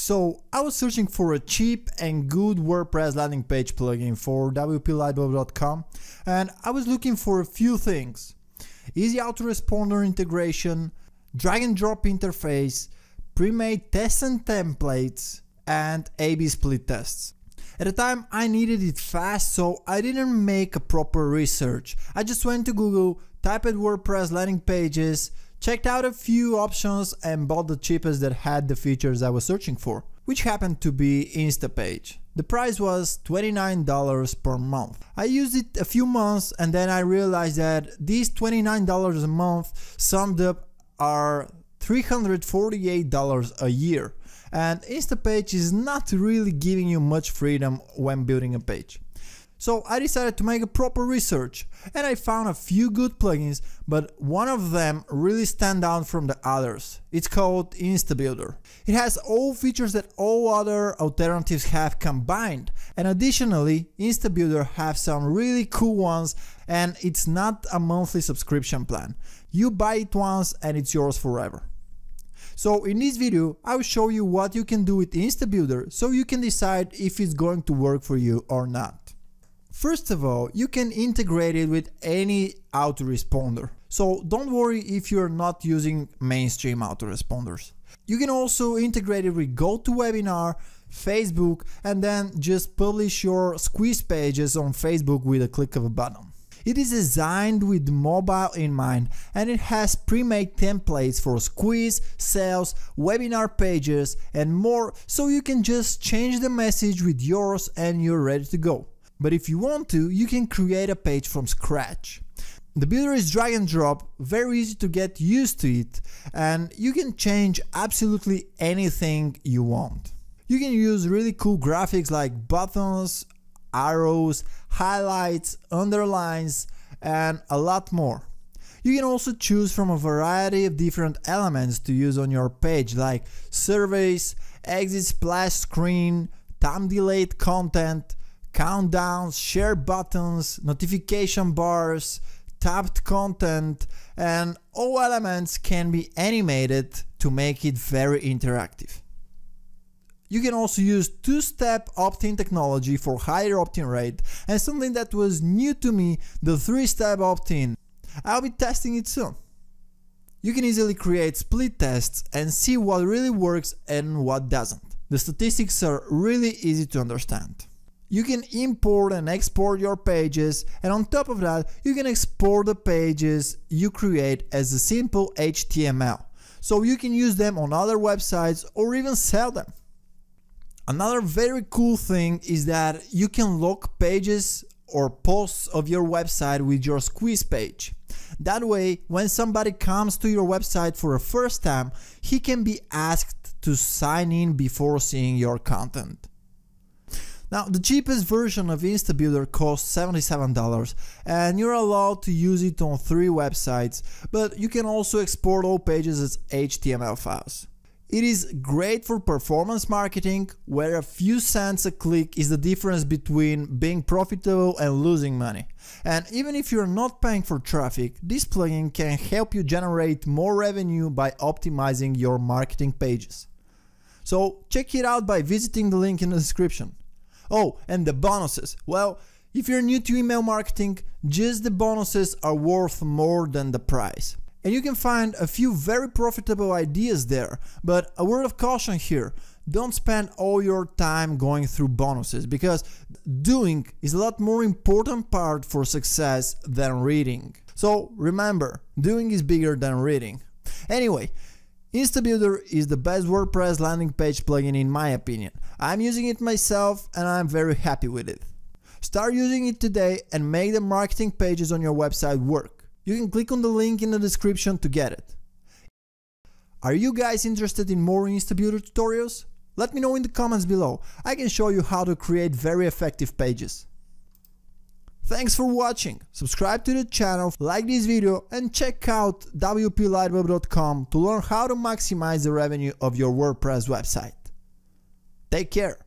So I was searching for a cheap and good WordPress landing page plugin for wplightbulb.com and I was looking for a few things. Easy autoresponder integration, drag and drop interface, pre-made tests and templates, and A-B split tests. At the time I needed it fast so I didn't make a proper research. I just went to Google, typed WordPress landing pages, checked out a few options and bought the cheapest that had the features I was searching for, which happened to be Instapage. The price was $29 per month. I used it a few months and then I realized that these $29 a month summed up are $348 a year and Instapage is not really giving you much freedom when building a page. So I decided to make a proper research and I found a few good plugins, but one of them really stand out from the others. It's called InstaBuilder. It has all features that all other alternatives have combined. And additionally, InstaBuilder have some really cool ones and it's not a monthly subscription plan. You buy it once and it's yours forever. So in this video, I will show you what you can do with InstaBuilder so you can decide if it's going to work for you or not. First of all, you can integrate it with any autoresponder. So don't worry if you're not using mainstream autoresponders. You can also integrate it with GoToWebinar, Facebook, and then just publish your squeeze pages on Facebook with a click of a button. It is designed with mobile in mind and it has pre-made templates for squeeze, sales, webinar pages and more so you can just change the message with yours and you're ready to go. But if you want to, you can create a page from scratch. The builder is drag and drop, very easy to get used to it, and you can change absolutely anything you want. You can use really cool graphics like buttons, arrows, highlights, underlines, and a lot more. You can also choose from a variety of different elements to use on your page like surveys, exit splash screen, time delayed content, countdowns, share buttons, notification bars, tabbed content, and all elements can be animated to make it very interactive. You can also use two-step opt-in technology for higher opt-in rate and something that was new to me, the three-step opt-in. I'll be testing it soon. You can easily create split tests and see what really works and what doesn't. The statistics are really easy to understand you can import and export your pages and on top of that you can export the pages you create as a simple HTML so you can use them on other websites or even sell them. Another very cool thing is that you can lock pages or posts of your website with your squeeze page. That way, when somebody comes to your website for a first time, he can be asked to sign in before seeing your content. Now, the cheapest version of InstaBuilder costs $77 and you're allowed to use it on three websites, but you can also export all pages as HTML files. It is great for performance marketing, where a few cents a click is the difference between being profitable and losing money. And even if you're not paying for traffic, this plugin can help you generate more revenue by optimizing your marketing pages. So check it out by visiting the link in the description. Oh, and the bonuses. Well, if you're new to email marketing, just the bonuses are worth more than the price. And you can find a few very profitable ideas there, but a word of caution here. Don't spend all your time going through bonuses because doing is a lot more important part for success than reading. So remember, doing is bigger than reading. Anyway, InstaBuilder is the best WordPress landing page plugin in my opinion. I'm using it myself and I'm very happy with it. Start using it today and make the marketing pages on your website work. You can click on the link in the description to get it. Are you guys interested in more InstaBuilder tutorials? Let me know in the comments below. I can show you how to create very effective pages. Thanks for watching, subscribe to the channel, like this video and check out wplightbulb.com to learn how to maximize the revenue of your WordPress website. Take care.